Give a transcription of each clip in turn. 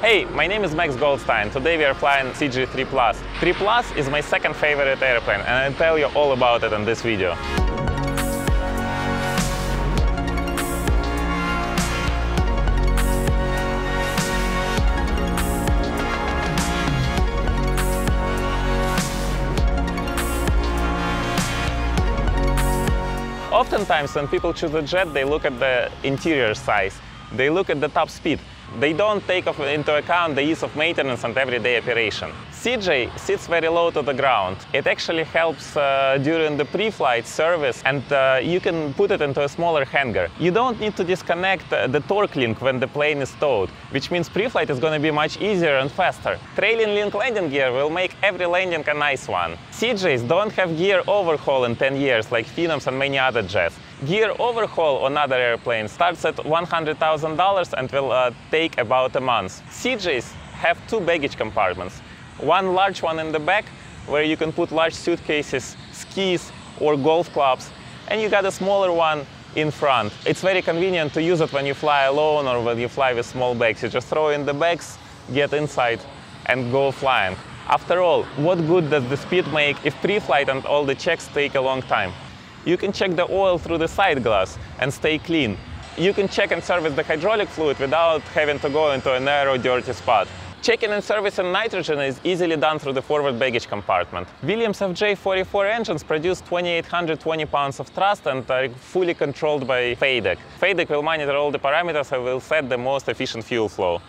Hey, my name is Max Goldstein. Today we are flying CJ3 Plus. 3 Plus is my second favorite airplane and I'll tell you all about it in this video. Oftentimes when people choose a jet, they look at the interior size. They look at the top speed. They don't take into account the ease of maintenance and everyday operation. CJ sits very low to the ground. It actually helps uh, during the pre-flight service and uh, you can put it into a smaller hangar. You don't need to disconnect uh, the torque link when the plane is towed, which means pre-flight is going to be much easier and faster. Trailing link landing gear will make every landing a nice one. CJs don't have gear overhaul in 10 years like Phenoms and many other jets. Gear overhaul on other airplanes starts at $100,000 and will uh, take about a month. CJs have two baggage compartments. One large one in the back where you can put large suitcases, skis or golf clubs. And you got a smaller one in front. It's very convenient to use it when you fly alone or when you fly with small bags. You just throw in the bags, get inside and go flying. After all, what good does the speed make if pre-flight and all the checks take a long time? You can check the oil through the side glass and stay clean. You can check and service the hydraulic fluid without having to go into a narrow, dirty spot. Checking and servicing nitrogen is easily done through the forward baggage compartment. Williams FJ44 engines produce 2820 pounds of thrust and are fully controlled by FADEC. FADEC will monitor all the parameters and will set the most efficient fuel flow.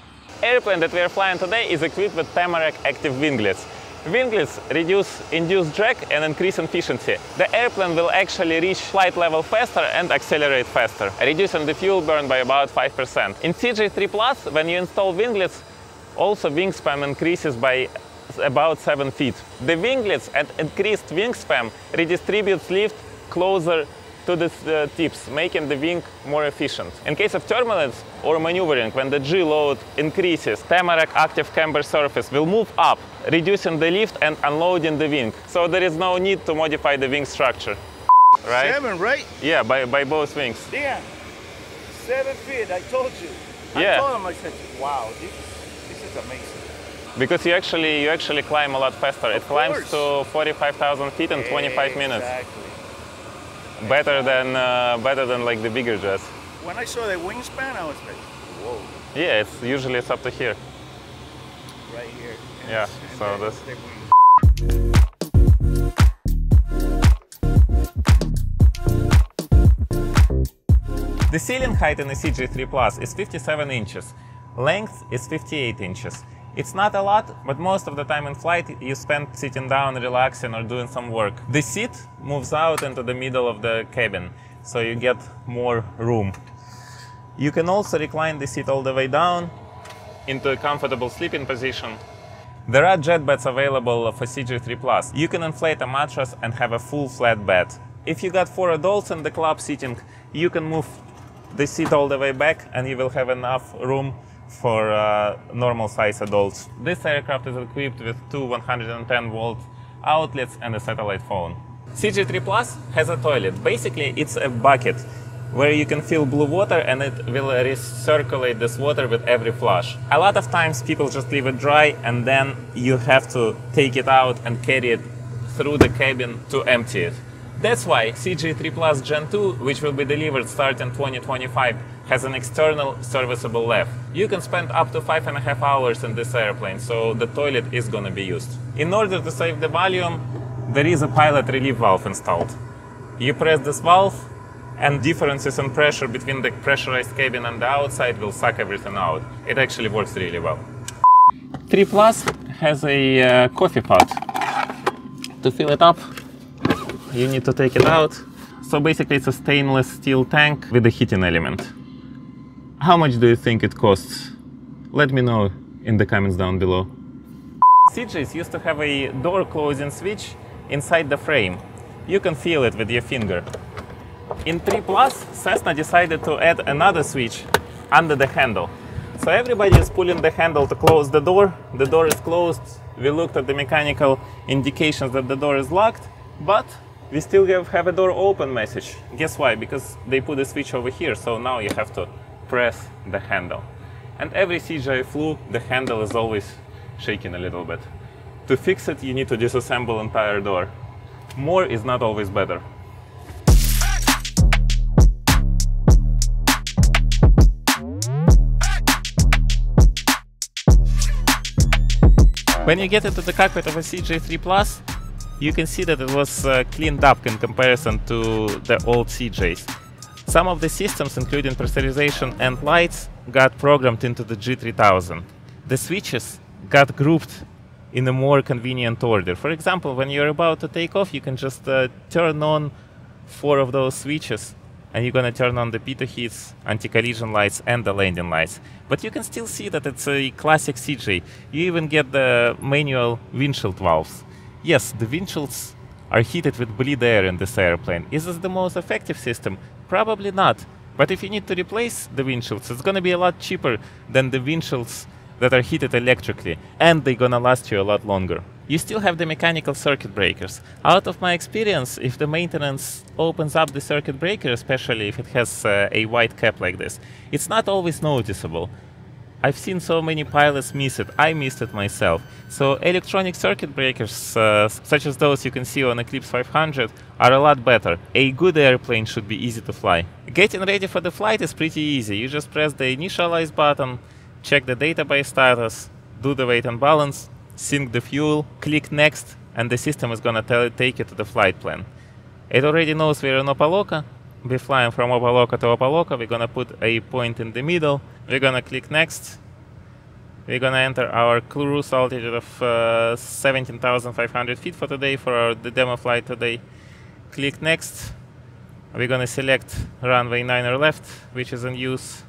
Airplane that we are flying today is equipped with Tamarack active winglets. Winglets reduce induced drag and increase efficiency. The airplane will actually reach flight level faster and accelerate faster, reducing the fuel burn by about 5%. In CJ3 Plus, when you install winglets, also wingspan increases by about 7 feet. The winglets and increased wingspan redistributes lift closer to the uh, tips, making the wing more efficient. In case of turbulence or maneuvering, when the G load increases, Tamarack active camber surface will move up, reducing the lift and unloading the wing. So there is no need to modify the wing structure. Right? Seven, right? Yeah, by, by both wings. Yeah, seven feet, I told you. Yeah. I told him, I said, wow, this, this is amazing. Because you actually you actually climb a lot faster. Of it climbs course. to 45,000 feet in 25 minutes. Exactly. Better than uh, better than like the bigger jets. When I saw the wingspan, I was like, whoa, Yeah, it's usually it's up to here. right here. And Yeah, so this- The ceiling height in the CJ3 Plus is 57 inches. Length is 58 inches. It's not a lot, but most of the time in flight you spend sitting down, relaxing, or doing some work. The seat moves out into the middle of the cabin, so you get more room. You can also recline the seat all the way down into a comfortable sleeping position. There are jet beds available for CJ3 Plus. You can inflate a mattress and have a full flat bed. If you got four adults in the club seating, you can move the seat all the way back and you will have enough room for uh, normal size adults. This aircraft is equipped with two 110 volt outlets and a satellite phone. CJ3 Plus has a toilet. Basically, it's a bucket where you can fill blue water and it will recirculate this water with every flush. A lot of times people just leave it dry and then you have to take it out and carry it through the cabin to empty it. That's why CJ3 Plus Gen 2, which will be delivered starting 2025, has an external serviceable left. You can spend up to five and a half hours in this airplane, so the toilet is gonna be used. In order to save the volume, there is a pilot relief valve installed. You press this valve, and differences in pressure between the pressurized cabin and the outside will suck everything out. It actually works really well. 3 Plus has a uh, coffee pot. To fill it up, you need to take it out. So basically it's a stainless steel tank with a heating element. How much do you think it costs? Let me know in the comments down below. CJs used to have a door closing switch inside the frame. You can feel it with your finger. In 3 Plus, Cessna decided to add another switch under the handle. So everybody is pulling the handle to close the door. The door is closed. We looked at the mechanical indications that the door is locked, but we still have, a door open message. Guess why? Because they put a switch over here, so now you have to press the handle. And every CJ flew, the handle is always shaking a little bit. To fix it, you need to disassemble entire door. More is not always better. When you get into the cockpit of a CJ3 Plus, you can see that it was uh, cleaned up in comparison to the old CJs. Some of the systems, including pressurization and lights, got programmed into the G3000. The switches got grouped in a more convenient order. For example, when you're about to take off, you can just uh, turn on four of those switches and you're gonna turn on the pitot heats, anti-collision lights, and the landing lights. But you can still see that it's a classic CJ. You even get the manual windshield valves. Yes, the windshields are heated with bleed air in this airplane. Is this the most effective system? Probably not. But if you need to replace the windshields, it's gonna be a lot cheaper than the windshields that are heated electrically, and they're gonna last you a lot longer. You still have the mechanical circuit breakers. Out of my experience, if the maintenance opens up the circuit breaker, especially if it has uh, a white cap like this, it's not always noticeable. I've seen so many pilots miss it. I missed it myself. So electronic circuit breakers, uh, such as those you can see on Eclipse 500, are a lot better. A good airplane should be easy to fly. Getting ready for the flight is pretty easy. You just press the initialize button, check the database status, do the weight and balance, sync the fuel, click next, and the system is gonna take you to the flight plan. It already knows we're in Opa-locka. We're flying from Opa-locka to Opa-locka. We're gonna put a point in the middle. We're gonna click next. We're gonna enter our cruise altitude of uh, 17,500 feet for today for our, the demo flight today. Click next. We're gonna select runway 9 or left, which is in use.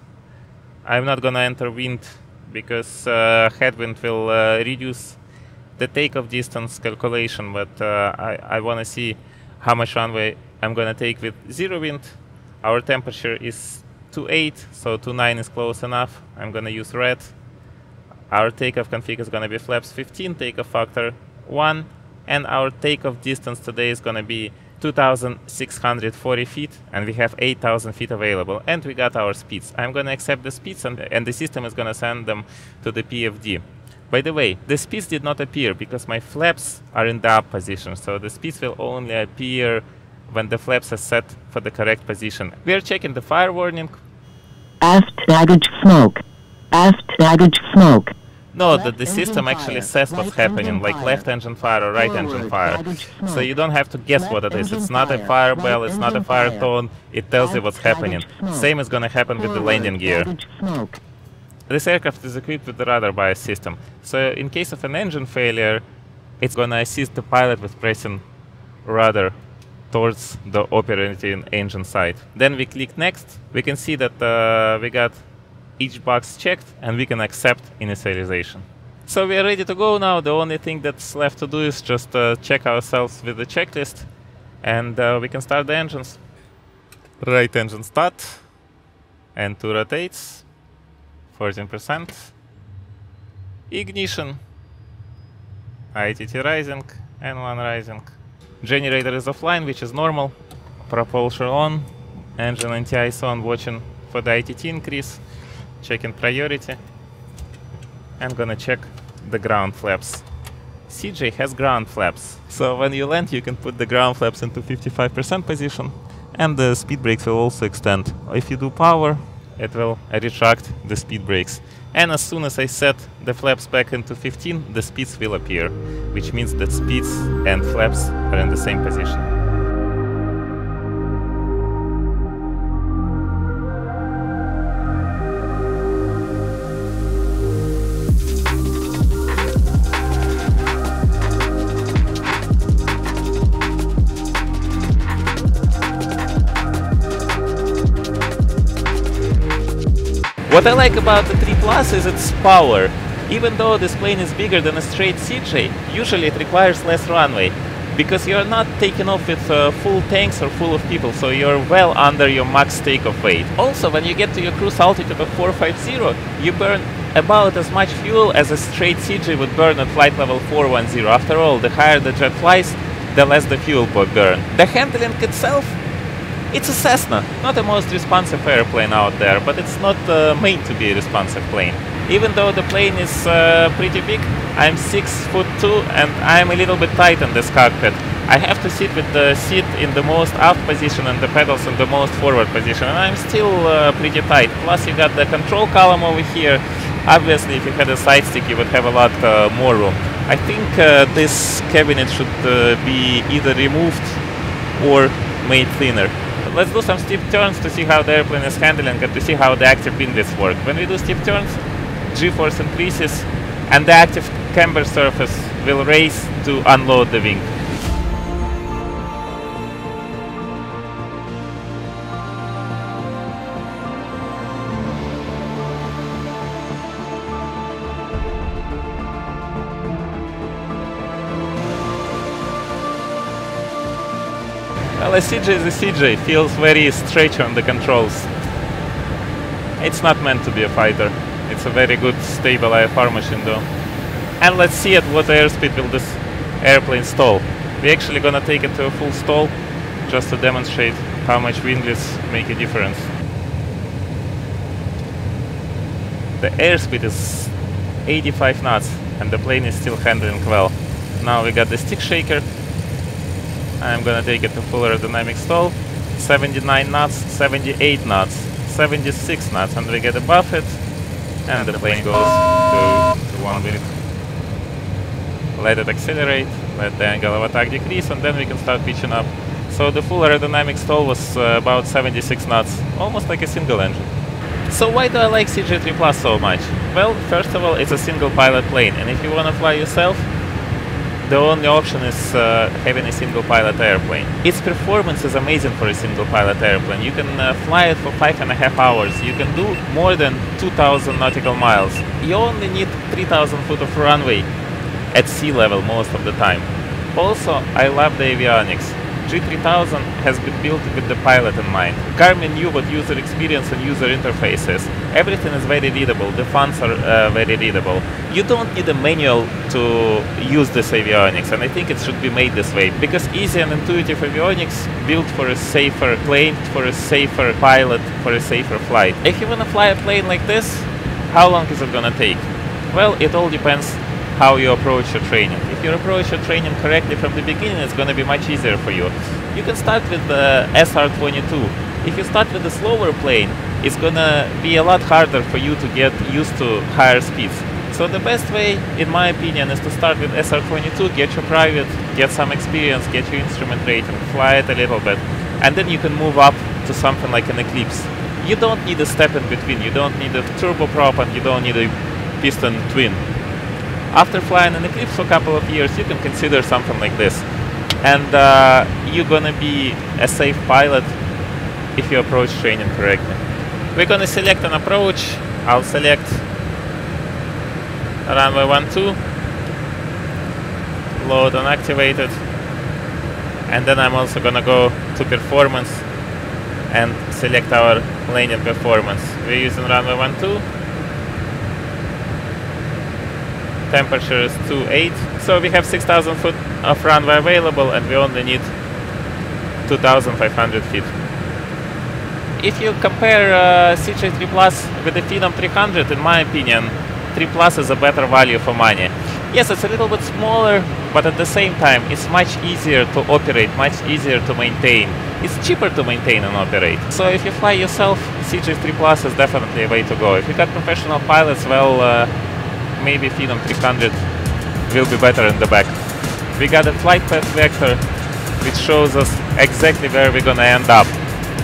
I'm not gonna enter wind because uh, headwind will uh, reduce the takeoff distance calculation, but uh, I, I want to see how much runway I'm going to take with zero wind. Our temperature is 2.8, so 2.9 is close enough. I'm going to use red. Our takeoff config is going to be flaps 15, takeoff factor 1, and our takeoff distance today is going to be 2,640 feet, and we have 8,000 feet available, and we got our speeds. I'm going to accept the speeds, and, and the system is going to send them to the PFD. By the way, the speeds did not appear because my flaps are in the up position, so the speeds will only appear when the flaps are set for the correct position. We are checking the fire warning. Aft baggage smoke. Aft baggage smoke. No, Left that the system actually fire, says what's right happening, like fire. left engine fire or right engine fire. So you don't have to guess Left what it is. It's not a fire, fire right bell, it's not a fire fire. tone. It tells you what's happening. smoke. Same is gonna happen with the landing gear. smoke. This aircraft is equipped with the rudder bias system. So in case of an engine failure, it's gonna assist the pilot with pressing rudder towards the operating engine side. Then we click next. We can see that uh, we got each box checked and we can accept initialization. So we are ready to go now. The only thing that's left to do is just uh, check ourselves with the checklist and uh, we can start the engines. Right engine start and two rotates, 14%. Ignition, ITT rising N1 rising. Generator is offline, which is normal. Propulsion on, engine anti-ice on, watching for the ITT increase, checking priority. I'm gonna check the ground flaps. CJ has ground flaps, so when you land, you can put the ground flaps into 55% position, and the speed brakes will also extend. If you do power, it will retract the speed brakes. And as soon as I set the flaps back into 15, the speeds will appear, which means that speeds and flaps are in the same position. What I like about the 3 Plus is its power. Even though this plane is bigger than a straight CJ, usually it requires less runway because you're not taking off with uh, full tanks or full of people, so you're well under your max takeoff weight. Also, when you get to your cruise altitude of 450, you burn about as much fuel as a straight CJ would burn at flight level 410. After all, the higher the jet flies, the less the fuel burn. The handling itself It's a Cessna, not the most responsive airplane out there, but it's not uh, made to be a responsive plane. Even though the plane is uh, pretty big, I'm 6 foot 2 and I'm a little bit tight in this cockpit. I have to sit with the seat in the most aft position and the pedals in the most forward position and I'm still uh, pretty tight. Plus you got the control column over here. Obviously if you had a side stick you would have a lot uh, more room. I think uh, this cabinet should uh, be either removed or made thinner. Let's do some steep turns to see how the airplane is handling and to see how the active lifts work. When we do steep turns, g-force increases and the active camber surface will raise to unload the wing. Well, a CJ is a CJ, feels very stretchy on the controls. It's not meant to be a fighter. It's a very good stable IFR machine though. And let's see at what airspeed will this airplane stall. We're actually gonna take it to a full stall just to demonstrate how much winglets make a difference. The airspeed is 85 knots and the plane is still handling well. Now we got the stick shaker. I'm gonna take it to full aerodynamic stall. 79 knots, 78 knots, 76 knots and we get a buffet and the plane goes to, to one minute. Let it accelerate, let the angle of attack decrease, and then we can start pitching up. So the full aerodynamic stall was uh, about 76 knots, almost like a single engine. So why do I like CJ3 Plus so much? Well, first of all, it's a single pilot plane, and if you want to fly yourself, the only option is uh, having a single pilot airplane. Its performance is amazing for a single pilot airplane. You can uh, fly it for five and a half hours. You can do more than 2000 nautical miles. You only need 3000 foot of runway at sea level most of the time. Also, I love the avionics. G3000 has been built with the pilot in mind. Garmin knew what user experience and user interface is. Everything is very readable, the fonts are uh, very readable. You don't need a manual to use this avionics, and I think it should be made this way, because easy and intuitive avionics built for a safer plane, for a safer pilot, for a safer flight. If you want to fly a plane like this, how long is it gonna take? Well, it all depends how you approach your training. If you approach your training correctly from the beginning, it's going to be much easier for you. You can start with the SR-22. If you start with a slower plane, it's going to be a lot harder for you to get used to higher speeds. So the best way, in my opinion, is to start with SR-22, get your private, get some experience, get your instrument rating, fly it a little bit, and then you can move up to something like an Eclipse. You don't need a step in between, you don't need a turboprop and you don't need a piston twin after flying an Eclipse for a couple of years, you can consider something like this. And uh, you're gonna be a safe pilot if you approach training correctly. We're gonna select an approach. I'll select runway 12, load and activate it. And then I'm also gonna go to performance and select our landing performance. We're using runway 12 temperature is 2.8 so we have 6000 foot of runway available and we only need 2500 feet. If you compare uh, CJ3 Plus with the Phenom 300 in my opinion 3 Plus is a better value for money. Yes it's a little bit smaller but at the same time it's much easier to operate much easier to maintain. It's cheaper to maintain and operate. So if you fly yourself CJ3 Plus is definitely a way to go. If you got professional pilots well uh, maybe Phenom 300 will be better in the back. We got a flight path vector which shows us exactly where we're gonna end up.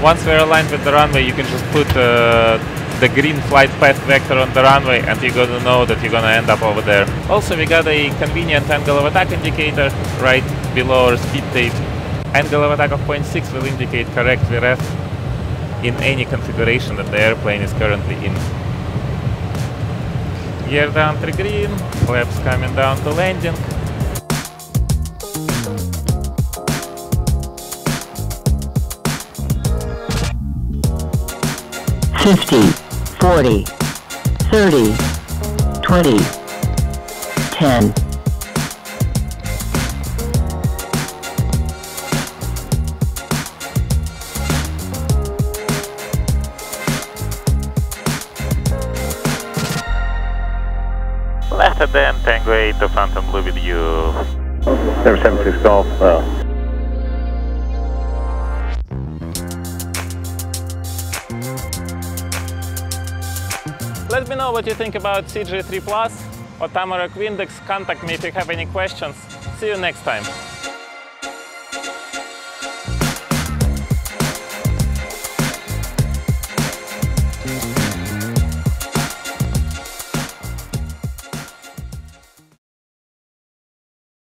Once we're aligned with the runway you can just put uh, the green flight path vector on the runway and you're gonna know that you're gonna end up over there. Also we got a convenient angle of attack indicator right below our speed tape. Angle of attack of 0.6 will indicate correct VREF in any configuration that the airplane is currently in. Gear down to green, flaps coming down to landing. Fifty, forty, thirty, twenty, ten. Then Tango 8 to Phantom Blue with you. Number 76 Golf. Uh, Let me know what you think about CJ3 Plus or Tamarack Windex. Contact me if you have any questions. See you next time.